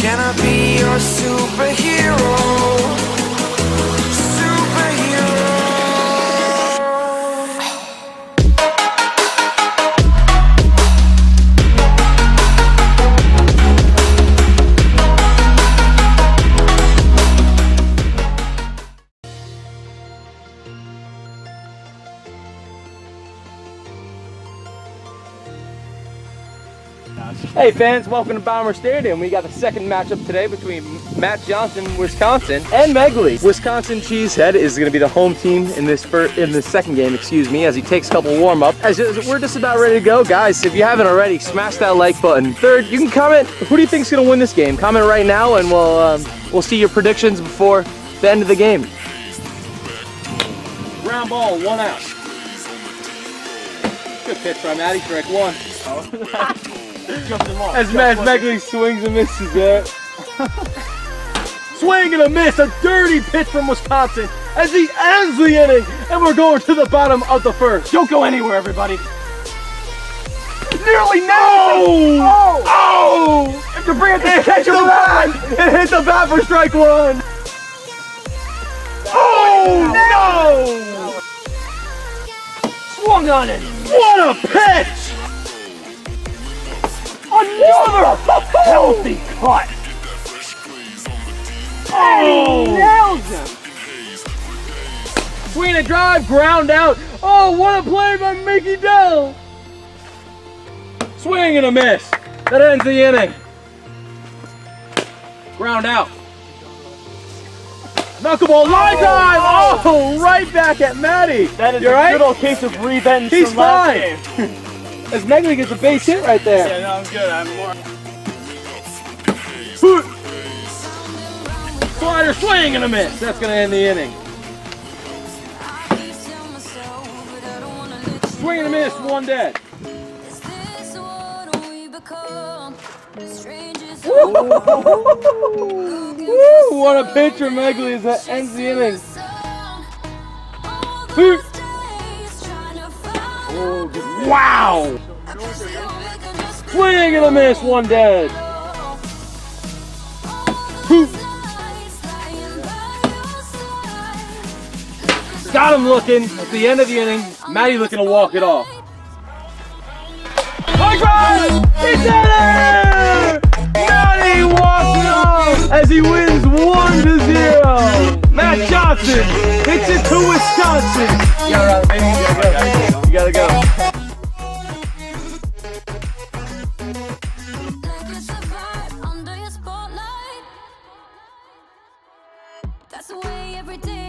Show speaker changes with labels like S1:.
S1: Can I be your superhero?
S2: Hey fans, welcome to Bomber Stadium. We got the second matchup today between Matt Johnson, Wisconsin, and Megly. Wisconsin Cheesehead is going to be the home team in this first, in the second game, excuse me, as he takes a couple warm up. As we're just about ready to go, guys. If you haven't already, smash that like button. Third, you can comment. Who do you think's going to win this game? Comment right now, and we'll um, we'll see your predictions before the end of the game. Ground ball, one out. Good pitch by Matty, strike one. As Matt Megly swings and misses there. Swing and a miss, a dirty pitch from Wisconsin as he ends the inning, and we're going to the bottom of the first. Don't go anywhere, everybody. Nearly it! Oh! Oh! oh! If brand it hit the bat! It hit the bat for strike one! Oh no! Swung on it! What a pitch! Healthy cut! Oh! Nails him! Swing a drive, ground out. Oh, what a play by Mickey Dell! Swing and a miss. That ends the inning. Ground out. Knuckleball line oh. drive! Oh, right back at Maddie.
S3: That is
S2: You
S3: a
S2: right?
S3: good old case of revenge
S2: He's
S3: from last
S2: fine.
S3: game.
S2: As Megly gets a base hit right there.
S3: Yeah, no, I'm good. I'm more.
S2: Slider swing and a miss. That's going to end the inning. Swing and a miss, one dead. Woo, what a pitch from Megly as that ends the inning. Wow! Swing and a miss, one dead. Got him looking at the end of the inning. Matty looking to walk it off. High drive! He did it! Matty walks it off as he wins one to zero. Matt Johnson hits it to Wisconsin.
S4: That's the way every day